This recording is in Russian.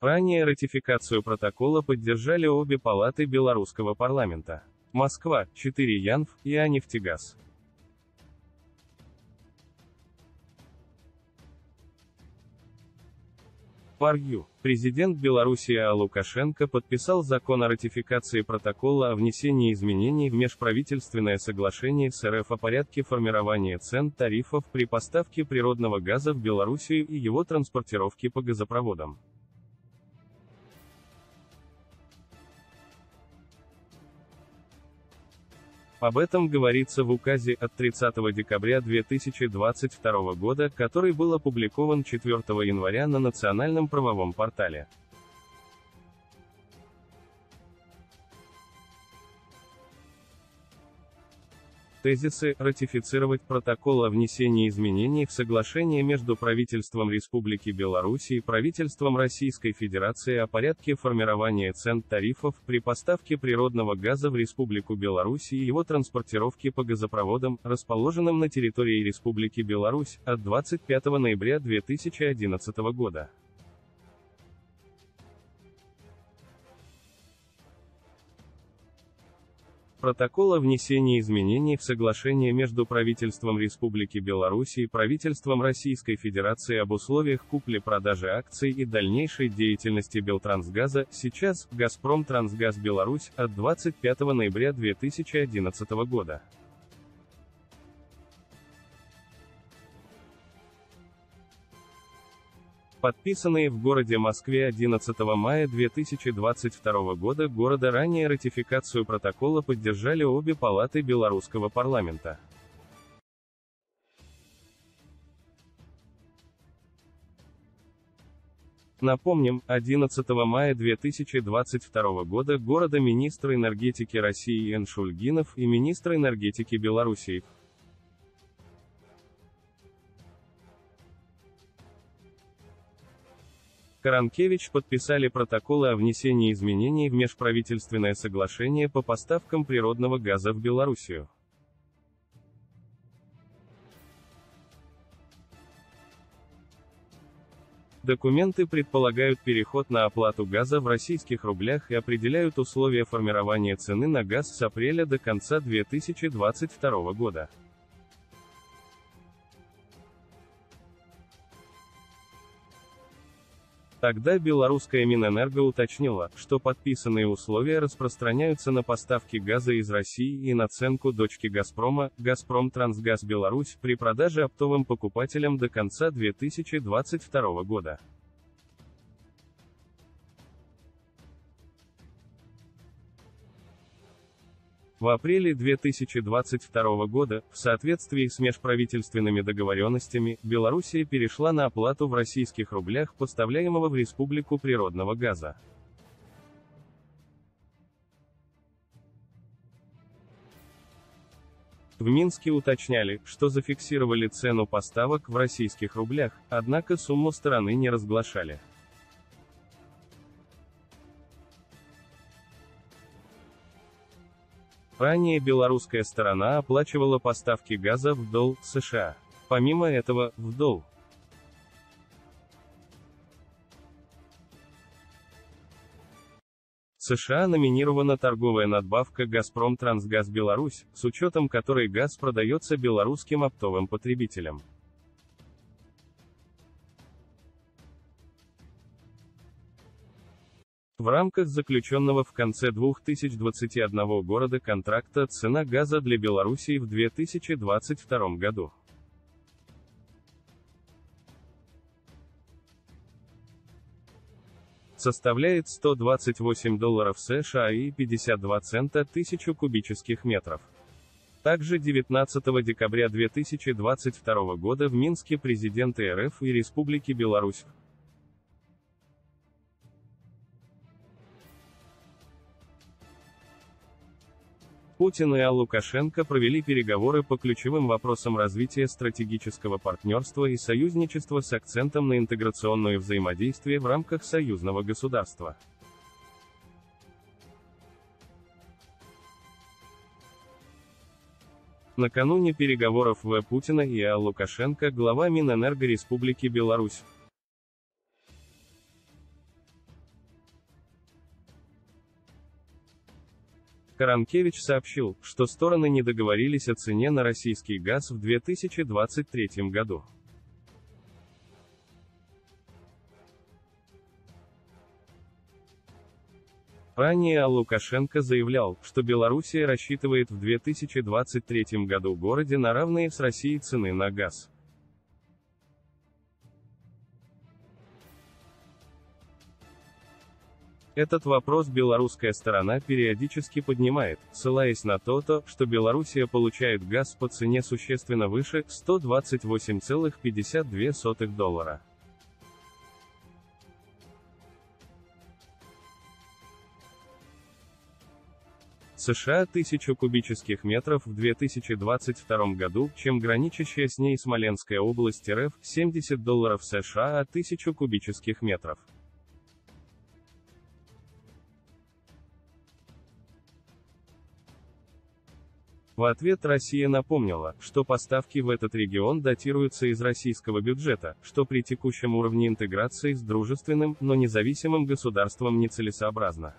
Ранее ратификацию протокола поддержали обе палаты белорусского парламента. Москва, 4 Янв и Анефтегаз. Парью. Президент Беларуси А. Лукашенко подписал закон о ратификации протокола о внесении изменений в межправительственное соглашение с РФ о порядке формирования цен тарифов при поставке природного газа в Белоруссию и его транспортировке по газопроводам. Об этом говорится в указе от 30 декабря 2022 года, который был опубликован 4 января на национальном правовом портале. Тезисы ратифицировать протокол о внесении изменений в соглашение между правительством Республики Беларусь и правительством Российской Федерации о порядке формирования цен тарифов при поставке природного газа в Республику Беларусь и его транспортировке по газопроводам, расположенным на территории Республики Беларусь, от 25 ноября 2011 года. Протокол о внесении изменений в соглашение между правительством Республики Беларусь и правительством Российской Федерации об условиях купли-продажи акций и дальнейшей деятельности Белтрансгаза, сейчас, Газпром Трансгаз Беларусь, от 25 ноября 2011 года. Подписанные в городе Москве 11 мая 2022 года города ранее ратификацию протокола поддержали обе палаты белорусского парламента. Напомним, 11 мая 2022 года города министр энергетики России Н. Шульгинов и министр энергетики Белоруссии Каранкевич подписали протоколы о внесении изменений в межправительственное соглашение по поставкам природного газа в Белоруссию. Документы предполагают переход на оплату газа в российских рублях и определяют условия формирования цены на газ с апреля до конца 2022 года. Тогда белорусская Минэнерго уточнила, что подписанные условия распространяются на поставки газа из России и наценку дочки Газпрома, Газпром Трансгаз Беларусь, при продаже оптовым покупателям до конца 2022 года. В апреле 2022 года, в соответствии с межправительственными договоренностями, Белоруссия перешла на оплату в российских рублях поставляемого в республику природного газа. В Минске уточняли, что зафиксировали цену поставок в российских рублях, однако сумму стороны не разглашали. Ранее белорусская сторона оплачивала поставки газа в дол США. Помимо этого, в дол США номинирована торговая надбавка «Газпром Трансгаз Беларусь», с учетом которой газ продается белорусским оптовым потребителям. В рамках заключенного в конце 2021 года контракта цена газа для Белоруссии в 2022 году. составляет 128 долларов США и 52 цента тысячу кубических метров. Также 19 декабря 2022 года в Минске президенты РФ и Республики Беларусь Путин и А. Лукашенко провели переговоры по ключевым вопросам развития стратегического партнерства и союзничества с акцентом на интеграционное взаимодействие в рамках союзного государства. Накануне переговоров В. Путина и А. Лукашенко глава Минэнерго Республики Беларусь Каранкевич сообщил, что стороны не договорились о цене на российский газ в 2023 году. Ранее Лукашенко заявлял, что Белоруссия рассчитывает в 2023 году городе на равные с Россией цены на газ. Этот вопрос белорусская сторона периодически поднимает, ссылаясь на то, -то что Белоруссия получает газ по цене существенно выше 128,52 доллара. США 1000 кубических метров в 2022 году, чем граничащая с ней Смоленская область РФ, 70 долларов США 1000 кубических метров. В ответ Россия напомнила, что поставки в этот регион датируются из российского бюджета, что при текущем уровне интеграции с дружественным, но независимым государством нецелесообразно.